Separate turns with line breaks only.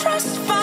trust